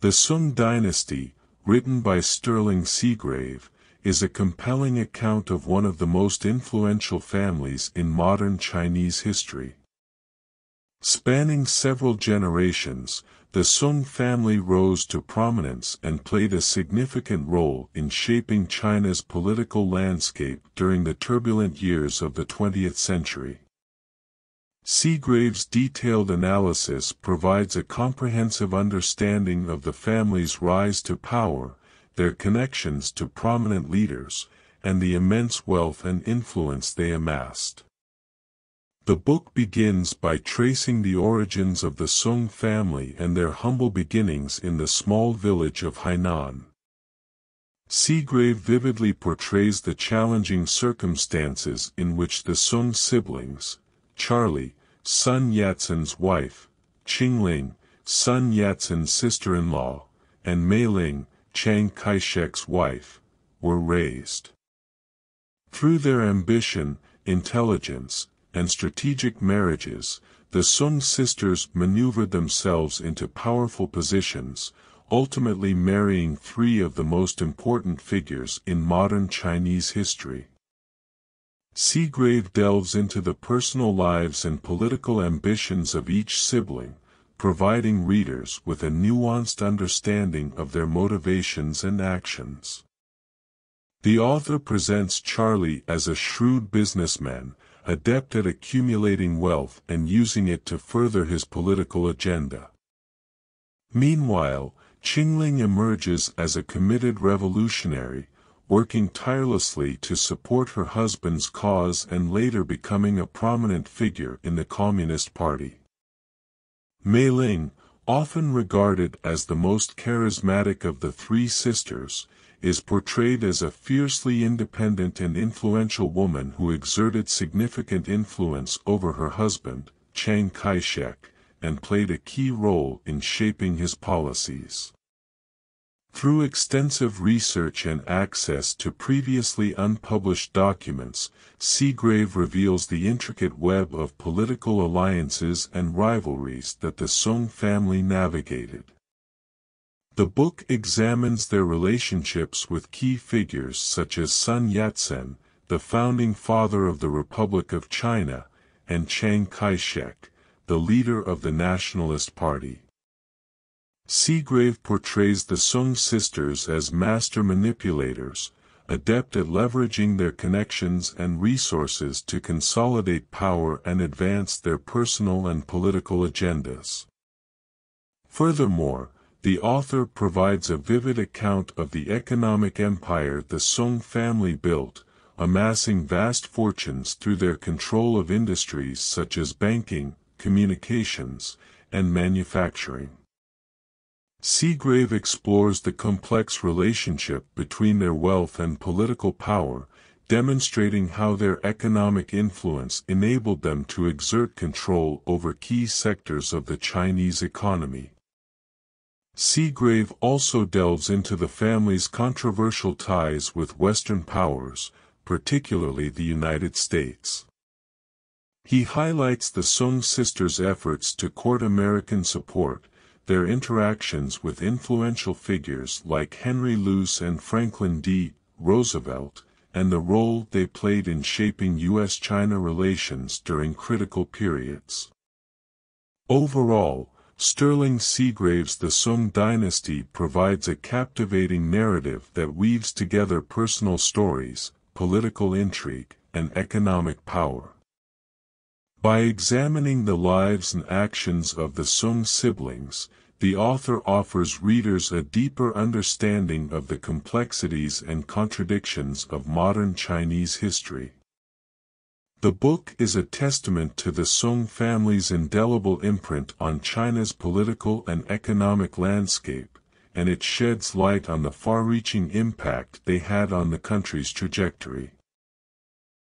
The Soong Dynasty, written by Sterling Seagrave, is a compelling account of one of the most influential families in modern Chinese history. Spanning several generations, the Soong family rose to prominence and played a significant role in shaping China's political landscape during the turbulent years of the 20th century. Seagrave's detailed analysis provides a comprehensive understanding of the family's rise to power, their connections to prominent leaders, and the immense wealth and influence they amassed. The book begins by tracing the origins of the Soong family and their humble beginnings in the small village of Hainan. Seagrave vividly portrays the challenging circumstances in which the Soong siblings, Charlie, Sun Yat-sen's wife, Ching-ling, Sun Yat-sen's sister-in-law, and Mei Ling, Chiang Kai-shek's wife, were raised. Through their ambition, intelligence, and strategic marriages, the Soong sisters maneuvered themselves into powerful positions, ultimately marrying three of the most important figures in modern Chinese history. Seagrave delves into the personal lives and political ambitions of each sibling, providing readers with a nuanced understanding of their motivations and actions. The author presents Charlie as a shrewd businessman, adept at accumulating wealth and using it to further his political agenda. Meanwhile, Ching-ling emerges as a committed revolutionary, working tirelessly to support her husband's cause and later becoming a prominent figure in the Communist Party. Mei Ling, often regarded as the most charismatic of the three sisters, is portrayed as a fiercely independent and influential woman who exerted significant influence over her husband, Chiang Kai-shek, and played a key role in shaping his policies. Through extensive research and access to previously unpublished documents, Seagrave reveals the intricate web of political alliances and rivalries that the Soong family navigated. The book examines their relationships with key figures such as Sun Yat-sen, the founding father of the Republic of China, and Chiang Kai-shek, the leader of the Nationalist Party. Seagrave portrays the Soong sisters as master manipulators, adept at leveraging their connections and resources to consolidate power and advance their personal and political agendas. Furthermore, the author provides a vivid account of the economic empire the Soong family built, amassing vast fortunes through their control of industries such as banking, communications, and manufacturing. Seagrave explores the complex relationship between their wealth and political power, demonstrating how their economic influence enabled them to exert control over key sectors of the Chinese economy. Seagrave also delves into the family's controversial ties with Western powers, particularly the United States. He highlights the Soong sisters' efforts to court American support, their interactions with influential figures like Henry Luce and Franklin D. Roosevelt, and the role they played in shaping U.S.-China relations during critical periods. Overall, Sterling Seagrave's The Soong Dynasty provides a captivating narrative that weaves together personal stories, political intrigue, and economic power. By examining the lives and actions of the Soong siblings, the author offers readers a deeper understanding of the complexities and contradictions of modern Chinese history. The book is a testament to the Soong family's indelible imprint on China's political and economic landscape, and it sheds light on the far-reaching impact they had on the country's trajectory.